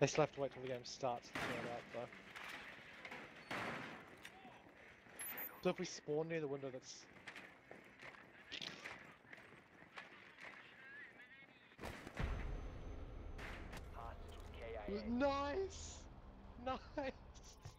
They still have to wait till the game starts to clear out though. So if we spawn near the window that's Nice! Nice!